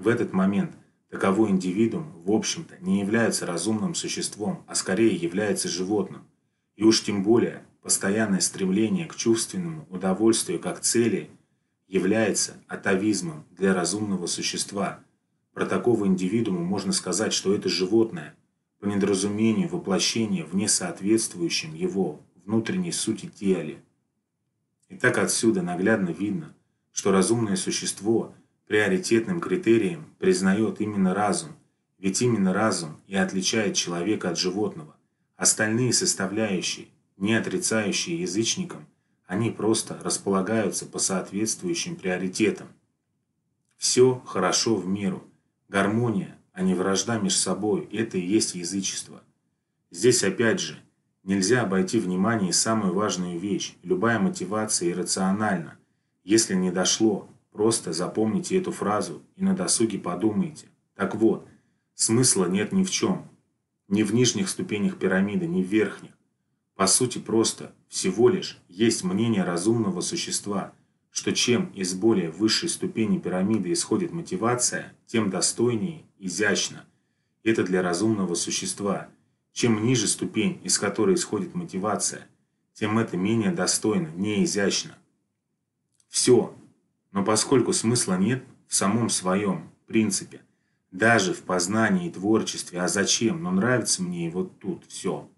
A: в этот момент таковой индивидуум, в общем-то, не является разумным существом, а скорее является животным. И уж тем более постоянное стремление к чувственному удовольствию как цели является атовизмом для разумного существа. Про такого индивидуума можно сказать, что это животное, по недоразумению воплощение в несоответствующем его внутренней сути теле. И так отсюда наглядно видно, что разумное существо приоритетным критерием признает именно разум, ведь именно разум и отличает человека от животного. Остальные составляющие, не отрицающие язычникам, они просто располагаются по соответствующим приоритетам. Все хорошо в меру. Гармония а не вражда между собой. Это и есть язычество. Здесь опять же, нельзя обойти внимание самую важную вещь. Любая мотивация иррациональна. Если не дошло, просто запомните эту фразу и на досуге подумайте. Так вот, смысла нет ни в чем. Ни в нижних ступенях пирамиды, ни в верхних. По сути просто, всего лишь, есть мнение разумного существа – что чем из более высшей ступени пирамиды исходит мотивация, тем достойнее, изящно. Это для разумного существа. Чем ниже ступень, из которой исходит мотивация, тем это менее достойно, не изящно. Все. Но поскольку смысла нет в самом своем принципе, даже в познании и творчестве, а зачем, но нравится мне и вот тут все.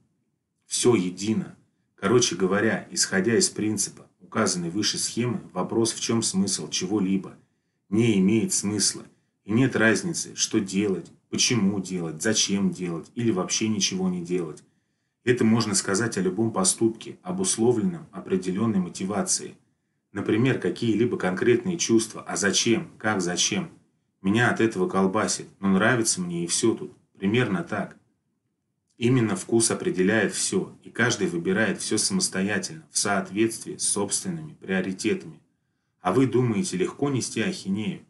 A: Все едино. Короче говоря, исходя из принципа, указанной выше схемы, вопрос в чем смысл чего-либо не имеет смысла. И нет разницы, что делать, почему делать, зачем делать или вообще ничего не делать. Это можно сказать о любом поступке, обусловленном определенной мотивацией. Например, какие-либо конкретные чувства, а зачем, как зачем. Меня от этого колбасит, но нравится мне и все тут. Примерно так. Именно вкус определяет все, и каждый выбирает все самостоятельно, в соответствии с собственными приоритетами. А вы думаете легко нести ахинею?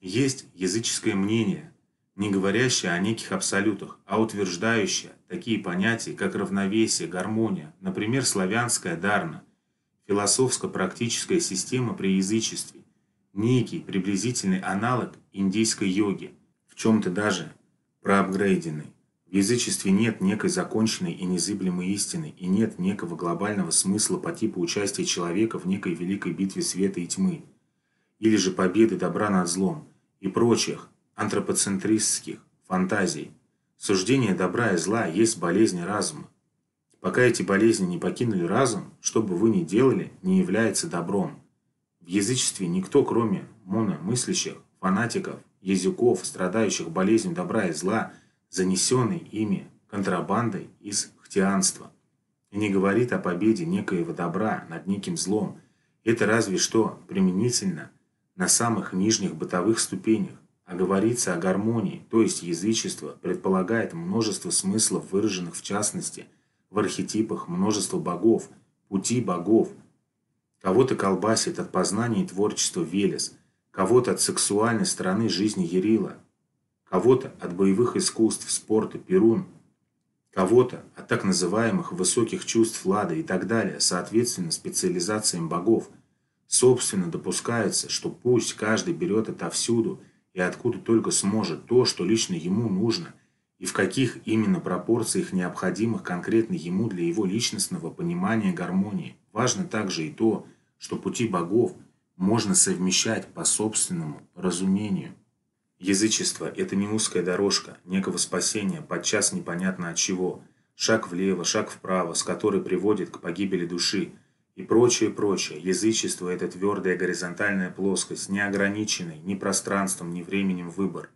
A: Есть языческое мнение, не говорящее о неких абсолютах, а утверждающее такие понятия, как равновесие, гармония, например, славянская дарна, философско-практическая система при язычестве, некий приблизительный аналог индийской йоги, в чем-то даже проапгрейденный. В язычестве нет некой законченной и незыблемой истины, и нет некого глобального смысла по типу участия человека в некой великой битве света и тьмы, или же победы добра над злом, и прочих антропоцентристских фантазий. Суждение добра и зла есть болезни разума. Пока эти болезни не покинули разум, что бы вы ни делали, не является добром. В язычестве никто, кроме мономыслящих, фанатиков, языков, страдающих болезнью добра и зла – занесенный ими контрабандой из хтианства, и не говорит о победе некоего добра над неким злом. Это разве что применительно на самых нижних бытовых ступенях, а говорится о гармонии, то есть язычество предполагает множество смыслов, выраженных в частности в архетипах множества богов, пути богов. Кого-то колбасит от познания и творчества Велес, кого-то от сексуальной стороны жизни Ярила, кого-то от боевых искусств, спорта, перун, кого-то от так называемых высоких чувств Лада и так далее, соответственно специализациям богов. Собственно, допускается, что пусть каждый берет отовсюду и откуда только сможет то, что лично ему нужно, и в каких именно пропорциях необходимых конкретно ему для его личностного понимания гармонии. Важно также и то, что пути богов можно совмещать по собственному разумению. Язычество – это не узкая дорожка некого спасения, подчас непонятно от чего, шаг влево, шаг вправо, с которой приводит к погибели души, и прочее, прочее. Язычество – это твердая горизонтальная плоскость, не ограниченный ни пространством, ни временем выбор.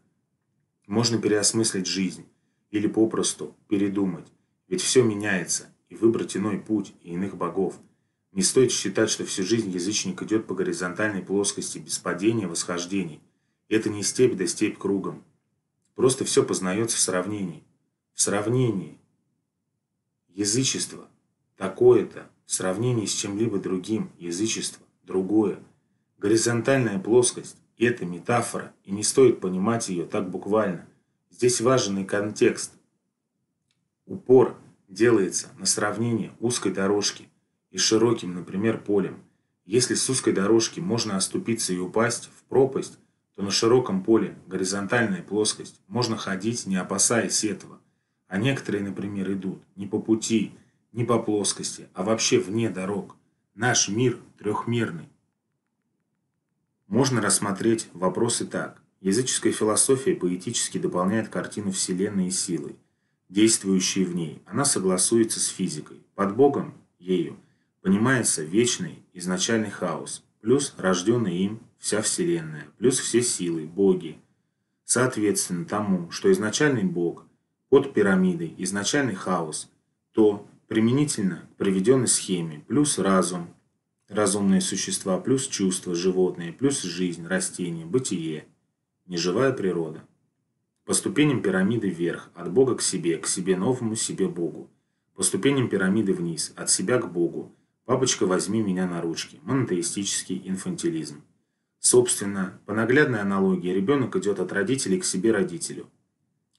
A: Можно переосмыслить жизнь или попросту передумать, ведь все меняется, и выбрать иной путь и иных богов. Не стоит считать, что всю жизнь язычник идет по горизонтальной плоскости без падения, восхождений. Это не степь да степь кругом. Просто все познается в сравнении. В сравнении. Язычество. Такое-то. В сравнении с чем-либо другим. Язычество. Другое. Горизонтальная плоскость. Это метафора, и не стоит понимать ее так буквально. Здесь важен и контекст. Упор делается на сравнение узкой дорожки и широким, например, полем. Если с узкой дорожки можно оступиться и упасть в пропасть, то на широком поле, горизонтальная плоскость, можно ходить, не опасаясь этого. А некоторые, например, идут не по пути, не по плоскости, а вообще вне дорог. Наш мир трехмерный. Можно рассмотреть вопросы так. Языческая философия поэтически дополняет картину Вселенной и силой, действующей в ней. Она согласуется с физикой. Под Богом, ею, понимается вечный изначальный хаос, плюс рожденный им вся Вселенная, плюс все силы, боги. Соответственно тому, что изначальный Бог под пирамидой, изначальный хаос, то применительно к приведенной схеме, плюс разум, разумные существа, плюс чувства, животные, плюс жизнь, растения, бытие, неживая природа. По ступеням пирамиды вверх, от Бога к себе, к себе новому, себе Богу. По ступеням пирамиды вниз, от себя к Богу. Папочка, возьми меня на ручки. Монотеистический инфантилизм. Собственно, по наглядной аналогии, ребенок идет от родителей к себе родителю.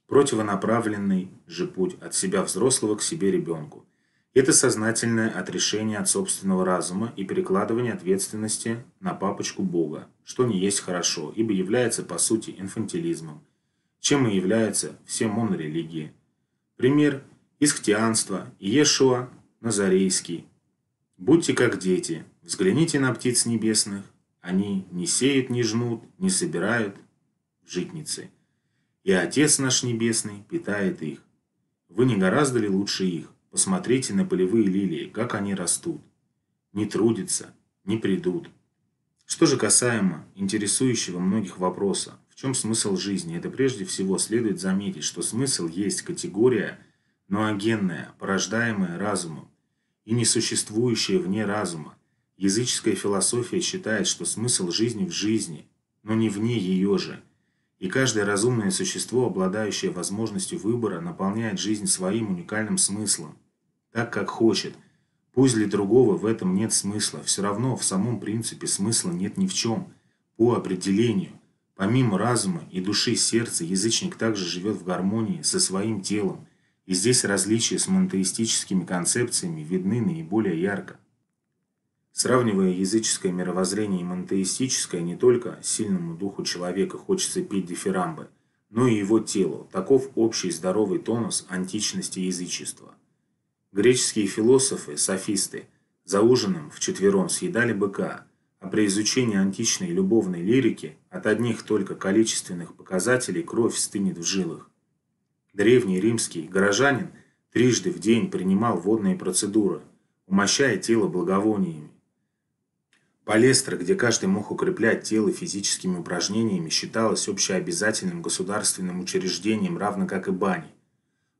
A: Противонаправленный же путь от себя взрослого к себе ребенку. Это сознательное отрешение от собственного разума и перекладывание ответственности на папочку Бога, что не есть хорошо, ибо является по сути инфантилизмом, чем и являются все монорелигии. Пример – Исктианство, Иешуа, Назарейский. «Будьте как дети, взгляните на птиц небесных, они не сеют, не жнут, не собирают житницы, и Отец наш Небесный питает их. Вы не гораздо ли лучше их? Посмотрите на полевые лилии, как они растут. Не трудятся, не придут. Что же касаемо интересующего многих вопроса, в чем смысл жизни, это прежде всего следует заметить, что смысл есть категория ноогенная, порождаемая разумом, и несуществующая вне разума. Языческая философия считает, что смысл жизни в жизни, но не вне ее же. И каждое разумное существо, обладающее возможностью выбора, наполняет жизнь своим уникальным смыслом, так как хочет. Пусть для другого в этом нет смысла, все равно в самом принципе смысла нет ни в чем. По определению, помимо разума и души сердца, язычник также живет в гармонии со своим телом, и здесь различия с монотеистическими концепциями видны наиболее ярко. Сравнивая языческое мировоззрение и монотеистическое, не только сильному духу человека хочется петь дифирамбы, но и его телу. Таков общий здоровый тонус античности язычества. Греческие философы, софисты, за ужином вчетвером съедали быка, а при изучении античной любовной лирики от одних только количественных показателей кровь стынет в жилах. Древний римский горожанин трижды в день принимал водные процедуры, умощая тело благовониями. Палестра, где каждый мог укреплять тело физическими упражнениями, считалась общеобязательным государственным учреждением, равно как и бани.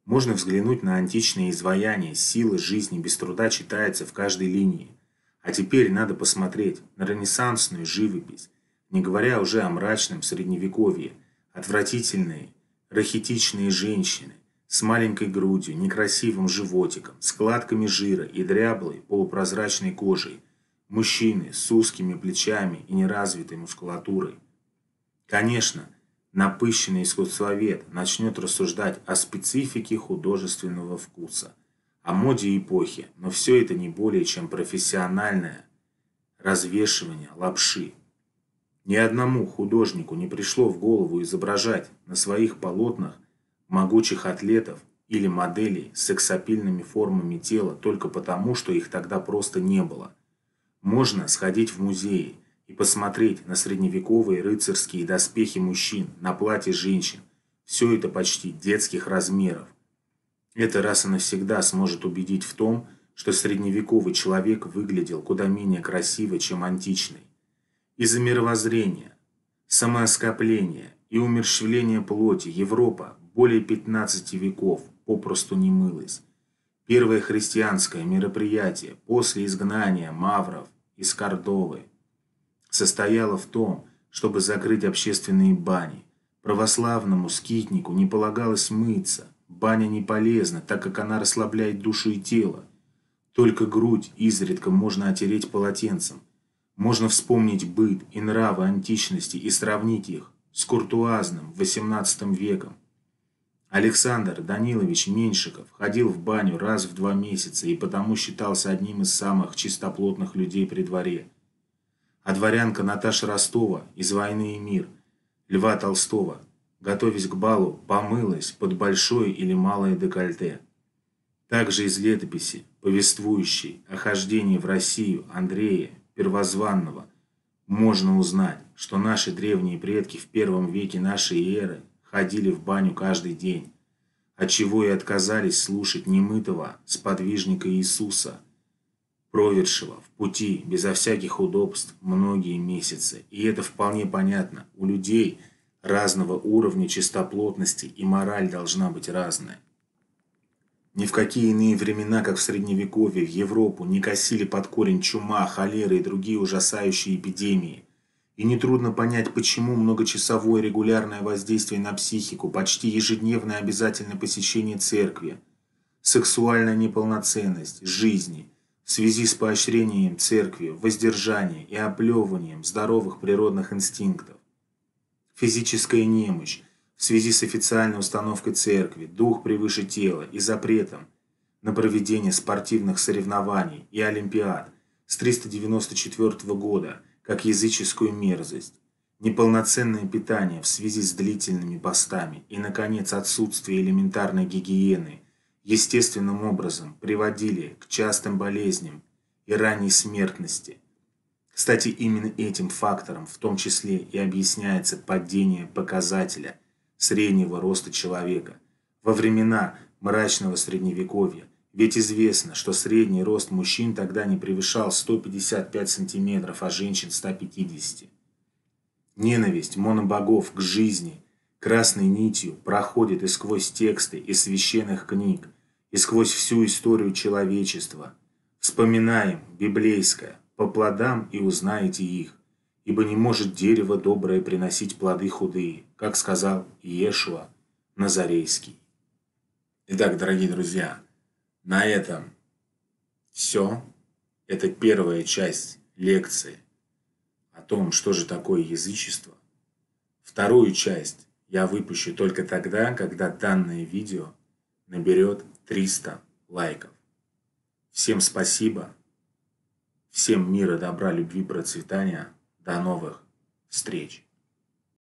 A: Можно взглянуть на античные изваяния, силы жизни без труда читается в каждой линии. А теперь надо посмотреть на ренессансную живопись, не говоря уже о мрачном средневековье, отвратительные, рахитичные женщины с маленькой грудью, некрасивым животиком, складками жира и дряблой полупрозрачной кожей, мужчины с узкими плечами и неразвитой мускулатурой. Конечно, напыщенный искусствовед начнет рассуждать о специфике художественного вкуса, о моде эпохи, но все это не более чем профессиональное развешивание лапши. Ни одному художнику не пришло в голову изображать на своих полотнах могучих атлетов или моделей с сексапильными формами тела только потому, что их тогда просто не было. Можно сходить в музеи и посмотреть на средневековые рыцарские доспехи мужчин, на платье женщин. Все это почти детских размеров. Это раз и навсегда сможет убедить в том, что средневековый человек выглядел куда менее красиво, чем античный. Из-за мировоззрения, самооскопления и умерщвления плоти Европа более 15 веков попросту не мылась. Первое христианское мероприятие после изгнания мавров из Кордовы состояло в том, чтобы закрыть общественные бани. Православному скитнику не полагалось мыться. Баня не полезна, так как она расслабляет душу и тело. Только грудь изредка можно отереть полотенцем. Можно вспомнить быт и нравы античности и сравнить их с куртуазным XVIII веком. Александр Данилович Меньшиков ходил в баню раз в два месяца и потому считался одним из самых чистоплотных людей при дворе. А дворянка Наташа Ростова из «Войны и мир» Льва Толстого, готовясь к балу, помылась под большое или малое декольте. Также из летописи, повествующей о хождении в Россию Андрея Первозванного, можно узнать, что наши древние предки в первом веке нашей эры ходили в баню каждый день, отчего и отказались слушать немытого сподвижника Иисуса, проведшего в пути безо всяких удобств многие месяцы. И это вполне понятно. У людей разного уровня чистоплотности и мораль должна быть разная. Ни в какие иные времена, как в Средневековье, в Европу не косили под корень чума, холеры и другие ужасающие эпидемии. И нетрудно понять, почему многочасовое регулярное воздействие на психику, почти ежедневное обязательное посещение церкви, сексуальная неполноценность жизни в связи с поощрением церкви, воздержанием и оплевыванием здоровых природных инстинктов, физическая немощь, в связи с официальной установкой церкви «дух превыше тела» и запретом на проведение спортивных соревнований и олимпиад с 394 года как языческую мерзость, неполноценное питание в связи с длительными постами и, наконец, отсутствие элементарной гигиены естественным образом приводили к частым болезням и ранней смертности. Кстати, именно этим фактором в том числе и объясняется падение показателя – среднего роста человека. Во времена мрачного средневековья, ведь известно, что средний рост мужчин тогда не превышал 155 сантиметров, а женщин 150. Ненависть монобогов к жизни красной нитью проходит и сквозь тексты из священных книг, и сквозь всю историю человечества. Вспоминаем библейское «по плодам и узнаете их» ибо не может дерево доброе приносить плоды худые, как сказал Иешуа Назарейский. Итак, дорогие друзья, на этом все. Это первая часть лекции о том, что же такое язычество. Вторую часть я выпущу только тогда, когда данное видео наберет 300 лайков. Всем спасибо. Всем мира, добра, любви, процветания. До новых встреч!